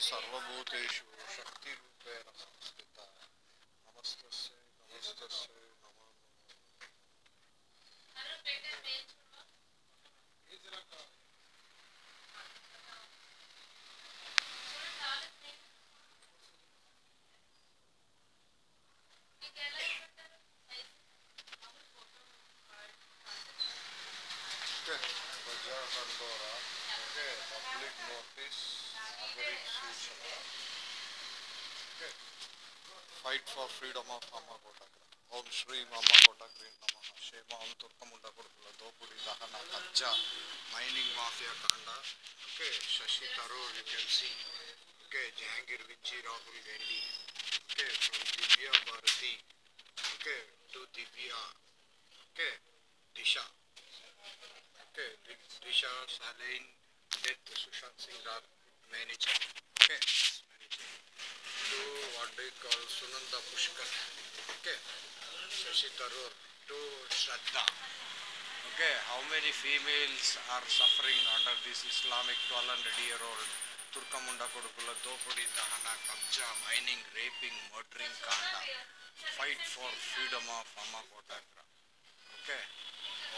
श्री सर्वभूतेषु शक्तिरूपेण संस्थिता नमस्तस्य नमस्तस्य नमो Okay, Bajar Pandora. Okay, public notice. Fight for freedom of Amma Kotakra. Om Shri Amma Kotakri Namaha. Shema Om Turkamunda Kurkula Dopudi Dahana Kajja. Mining Mafia Kanda. Okay, Shashi Tharoor you can see. Okay, Jahangir Vinci Rahul Gandhi. Okay, from Divya Bharati. Okay, to Divya. Okay, Disha. Okay, Disha Salain, death Sushant Singh Rath. manager. Okay, manager. To what we call Sunanda Pushkar. Okay, Shashi Tharoor to Shraddha. Okay, how many females are suffering under this Islamic 1200-year-old Turkamunda Kodukula, Dopudi, Dahana, Kabja, mining, raping, murdering, Kanda. Fight for freedom of Amma Kotagra. Okay.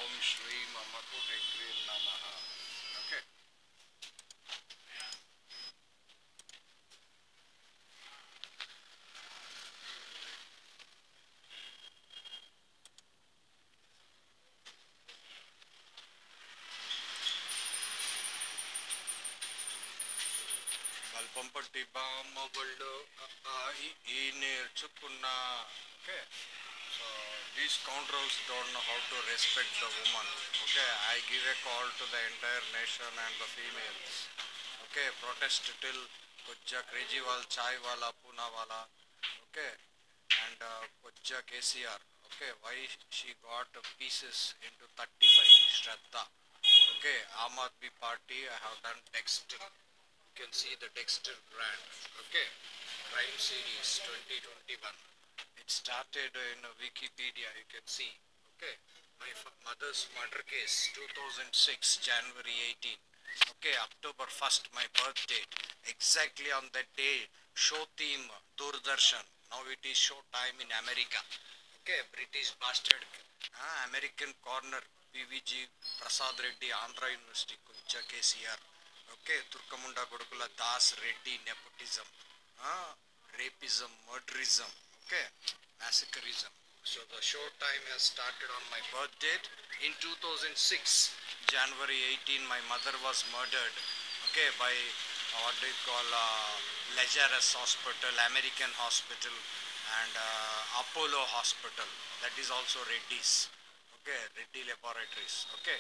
Om Shri Mama Kotagra Namaha. బల్పంపట్టి బామ్మ బళ్ళు ఈ నేర్చుకున్నా okay So these scoundrels don't know how to respect the woman. Okay, I give a call to the entire nation and the females. Okay, protest till Kujja Krejewal Chai Wala Pune Wala. Okay, and uh, Kujja KCR. Okay, why she got pieces into 35 Shraddha. Okay, Aam Aadmi Party. I have done Dexter. You can see the Dexter brand. Okay, Crime Series 2021. It started in Wikipedia, you can see. Okay, my mother's murder case, 2006, January 18. Okay, October 1st, my birth date. Exactly on that day, show theme Doordarshan. Now it is show time in America. Okay, British bastard. Ah, American corner, PVG Prasad Reddy, Andhra University, Kuncha KCR. Turkamunda Kodukula Das Reddy nepotism. Ah, rapism, murderism. Okay, massacreism. So the show time has started on my birth date. In 2006, January 18, my mother was murdered. Okay, by what do you call uh, Lazarus Hospital, American Hospital, and uh, Apollo Hospital. That is also Reddy's. Okay, Reddy Laboratories. Okay,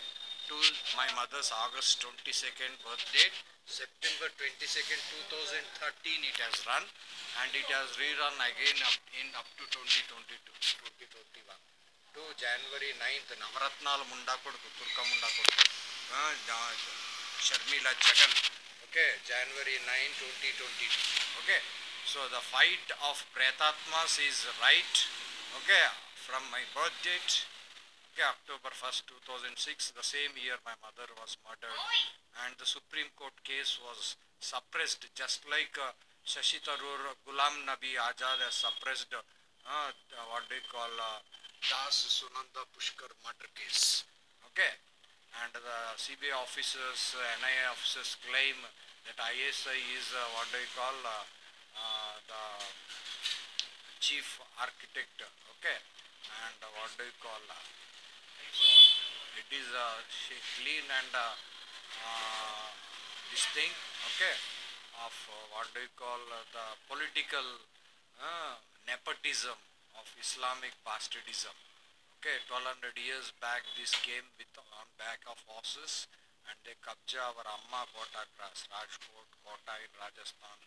to my mother's August 22nd birth date, September 22nd, 2013 it has run, and it has rerun again up in up to 2022, 2021. To January 9th, Navaratnal Munda Koduku, Turka Munda Koduku, uh, Sharmila Jagan. Okay, January 9, 2022. Okay, so the fight of Pretatmas is right. Okay, from my birth date. Okay, October 1st, 2006, the same year my mother was murdered, and the Supreme Court case was suppressed, just like uh, Shashi Tharoor, Ghulam Nabi Azad has suppressed, uh, what do you call, uh, Das Sunanda Pushkar murder case. Okay, and the CBI officers, NIA officers claim that ISI is, uh, what do you call, uh, uh, the chief architect, okay, and what do you call, uh, it is uh, clean and uh, uh, thing, okay, of uh, what do you call uh, the political uh, nepotism of Islamic bastardism. Okay, 1200 years back, this came with on back of horses, and they kabja our Amma Kota across Rajkot, Kota in Rajasthan,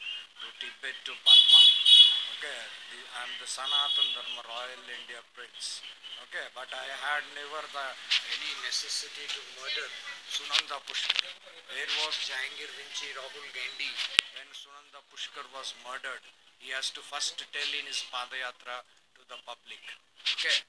to Tibet to Burma. Okay, the, I'm the Sanatan Dharma Royal India Prince. Okay, but I had never the any necessity to murder Sunanda Pushkar. Where was Jahangir Vinci Rahul Gandhi when Sunanda Pushkar was murdered? He has to first tell in his Padayatra to the public. Okay,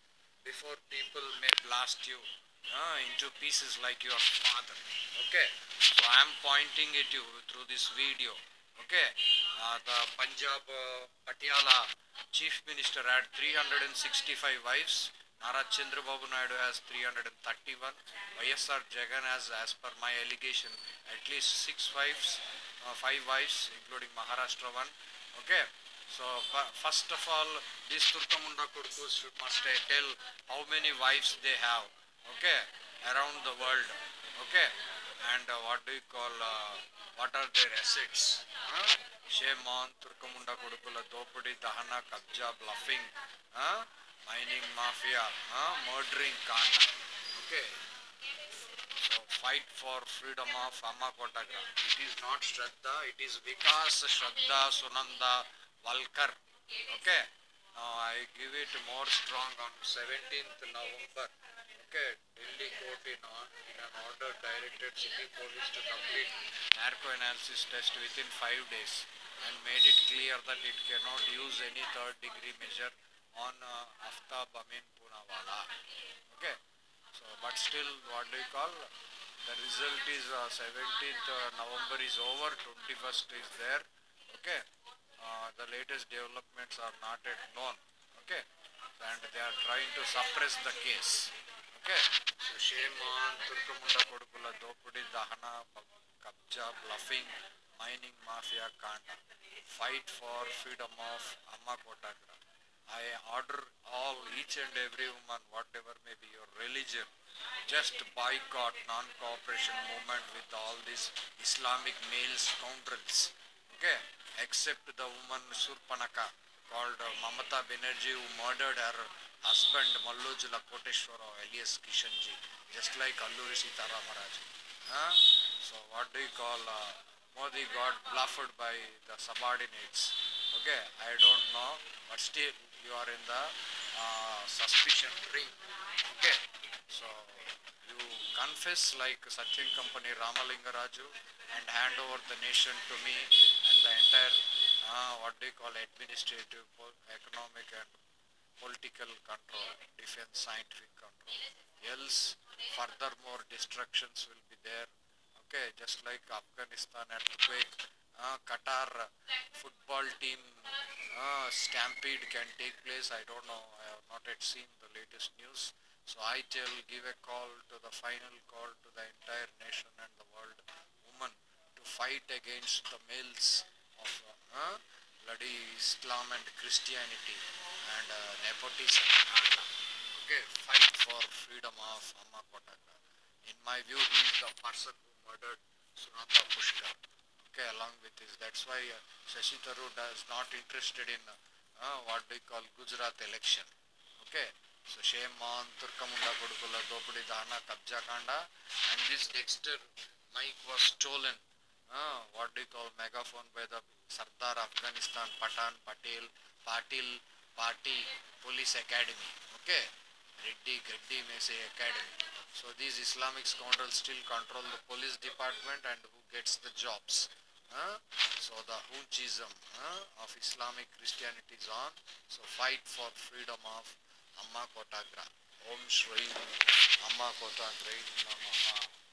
before people may blast you uh, into pieces like your father. Okay, so I am pointing at you through this video. Uh, the Punjab uh, Patiala chief minister had 365 wives. Nara Chandrababu Naidu has 331. YSR Jagan has, as per my allegation, at least six wives, uh, five wives, including Maharashtra one. Okay, so fu- first of all, these Turkamunda Kurkus should must uh, tell how many wives they have. Okay, around the world. Okay, and uh, what do you call? Uh, what are their assets? Huh? Shame on Turkamunda Kodukula Dopudi Dahana Kabja bluffing. Huh? Mining mafia, huh? murdering Kanda. Okay. So fight for freedom of Amma Kotagra. It is not Shraddha, it is Vikas Shraddha Sunanda Valkar. Okay. Now I give it more strong on 17th November. Delhi court in, in an order directed city police to complete narco analysis test within five days and made it clear that it cannot use any third degree measure on uh, Aftab Amin Poonawala. Okay. So, but still, what do you call? The result is uh, 17th uh, November is over, 21st is there. Okay. Uh, the latest developments are not yet known. Okay. And they are trying to suppress the case. Okay ಶೇಮಾನ್ ತುರ್ಕುಮುಂಡ ಕೊಡುಕುಲ ದೋಪುಡಿ ದಹನ ಕಬ್ಜಾ bluffing mining mafia ಕಾಂಡ fight for freedom of Amma Kotagra I order all each and every woman whatever may be your religion just boycott non-cooperation movement with all these Islamic mails scoundrels. Okay, except the woman Surpanaka called Mamata Banerjee who murdered her husband Mallojula Koteshwara alias Kishanji, just like Alluri Sitaramaraj. Huh? So what do you call uh, Modi got bluffed by the subordinates. Okay, I don't know, but still you are in the uh, suspicion ring. Okay, so you confess like Satyam Company Ramalinga Raju and hand over the nation to me and the entire uh, what do you call administrative, economic and political control, defense scientific control. Else, furthermore destructions will be there. Okay, just like Afghanistan earthquake, uh, Qatar football team uh, stampede can take place. I don't know. I have not yet seen the latest news. So I shall give a call to the final call to the entire nation and the world woman to fight against the males of uh, bloody Islam and Christianity and uh, nepotism. And, okay, fight for freedom of Amma Kotagra. In my view, he is the person who murdered Sunanda Pushkar. Okay, along with this, that's why uh, Shashi Tharoor is not interested in uh, what we call Gujarat election. Okay, so shame on Turkamunda Kodukula Dopudi Dahana Kabja Kanda and this Dexter mic was stolen. Uh, what you call megaphone by the Sardar Afghanistan Patan Patel Patil party, police academy, okay? Reddy ग्रेड्डी में से academy. So these Islamic scandal still control the police department and who gets the jobs so the हूचिज्म of Islamic Christianity is on so fight for freedom of Amma Kotagra ओम श्री अम्मा कोटाग्रा नमः